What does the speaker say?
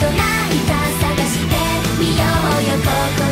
といか探してみようよここ